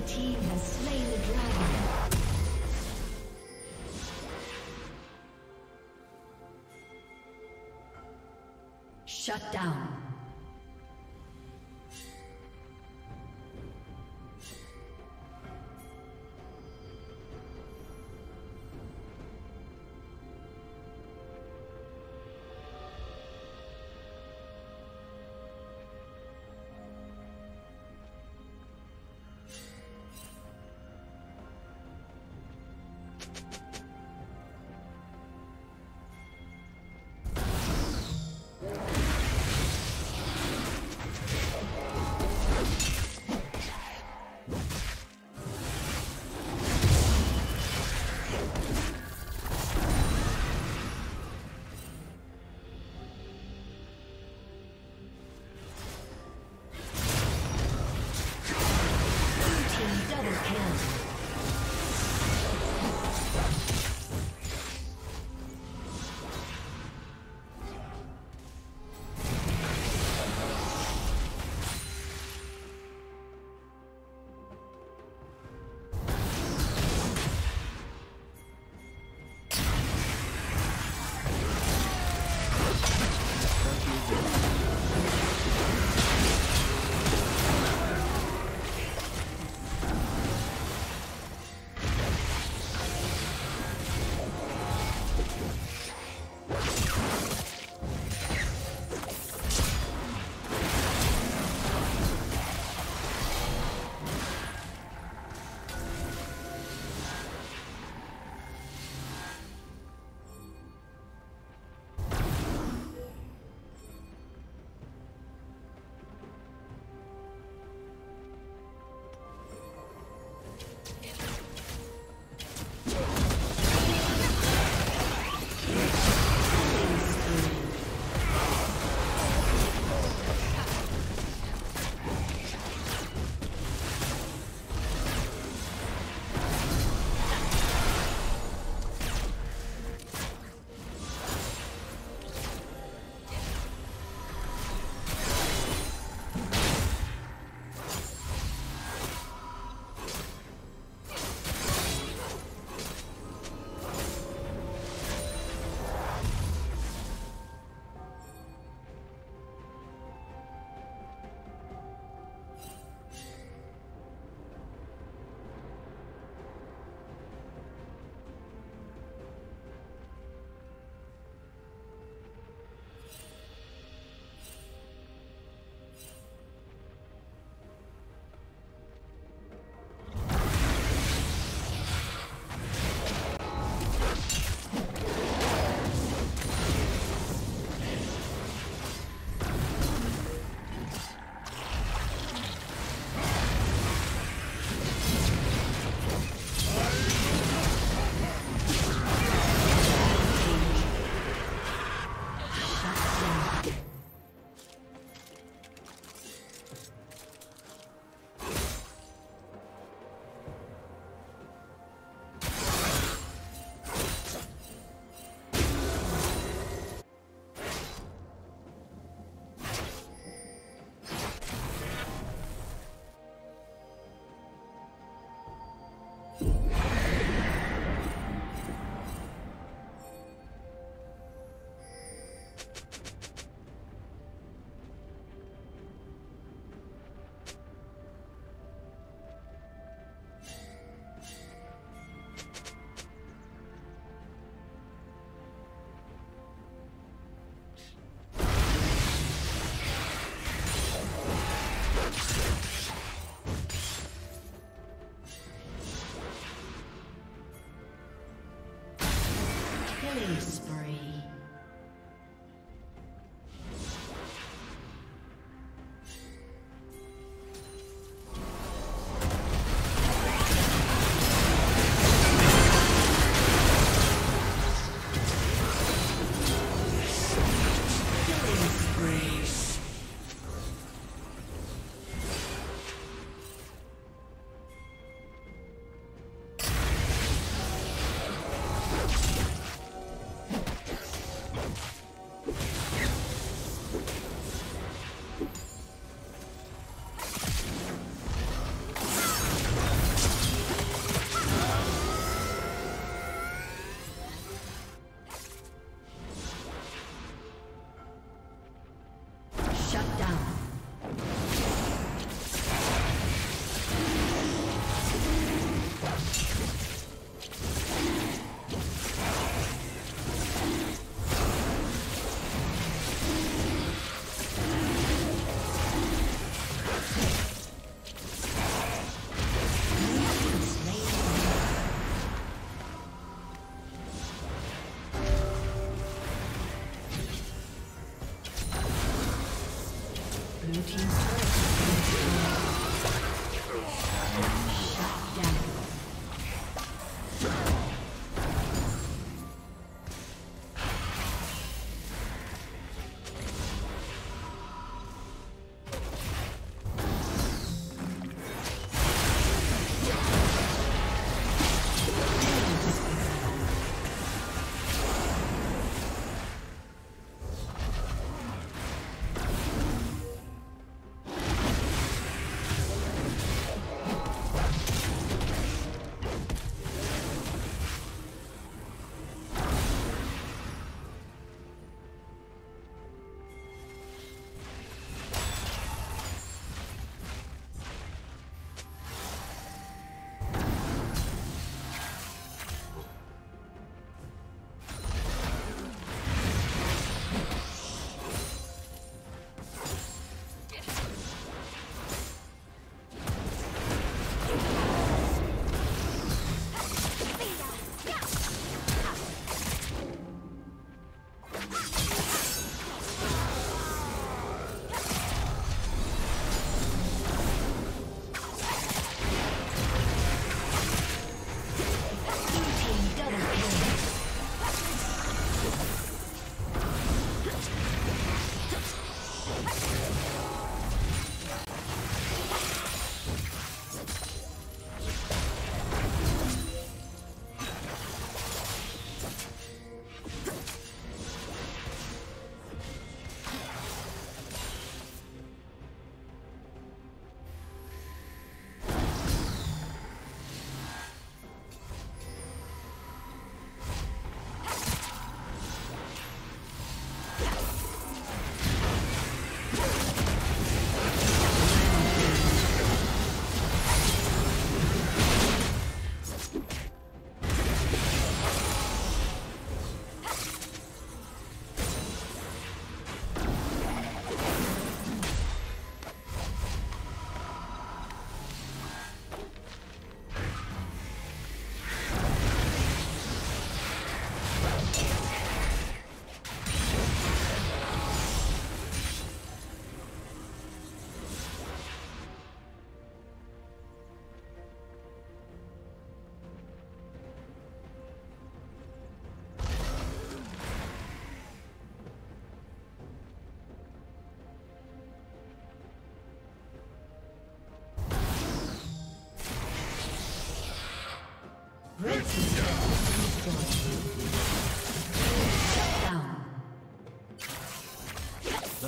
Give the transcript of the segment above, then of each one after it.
Red team has slain the dragon. Shut down.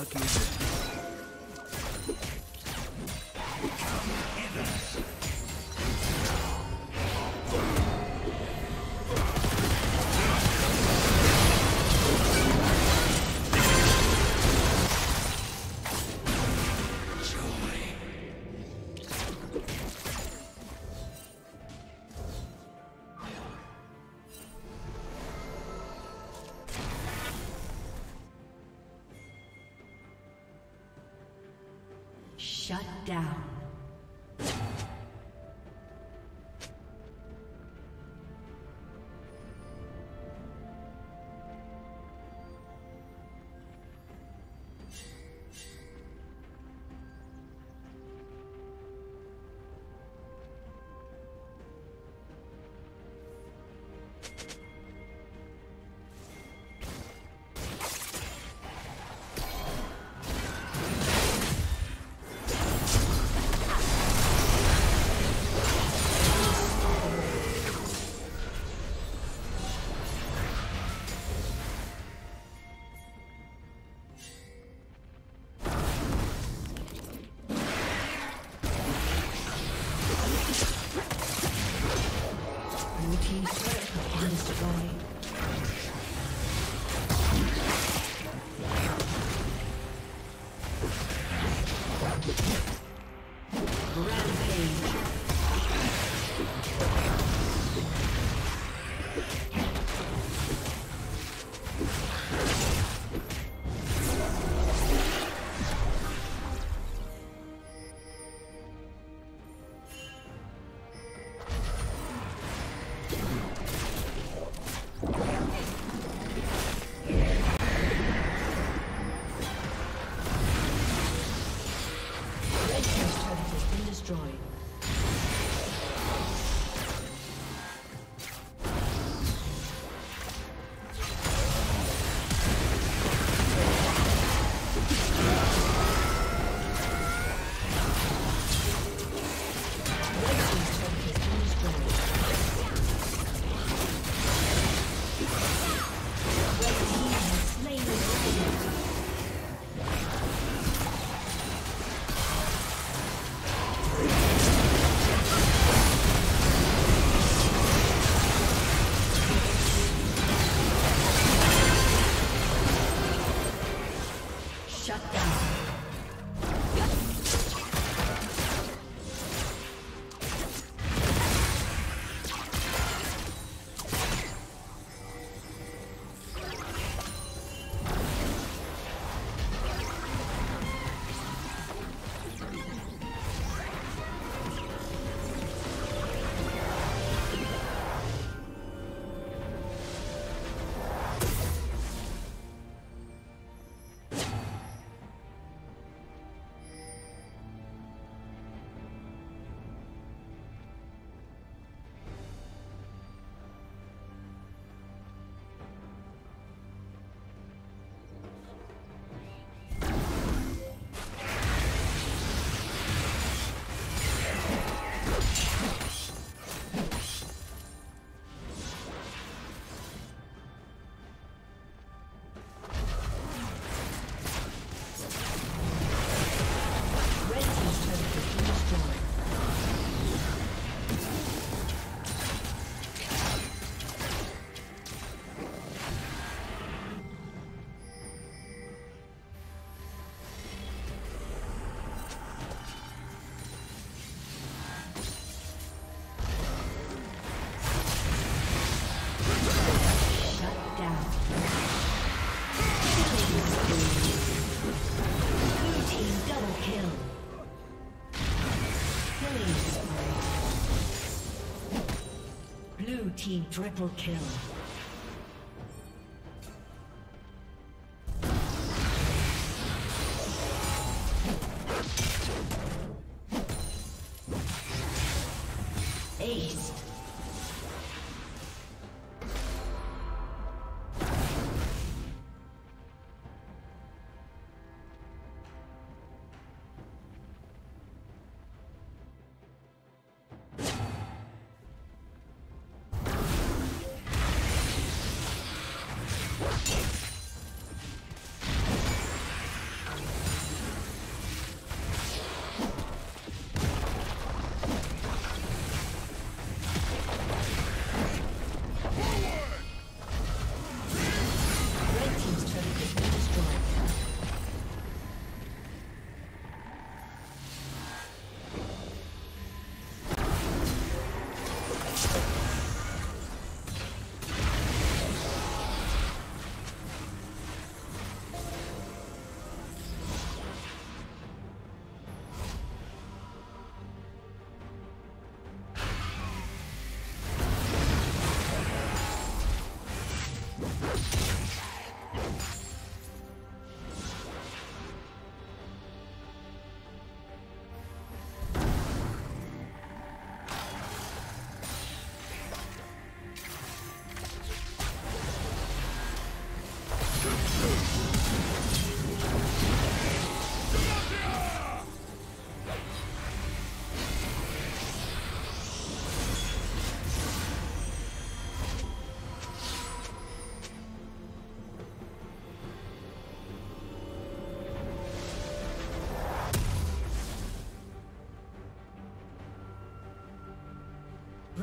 Lucky Shut down. Team triple kill.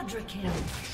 Quadra kill.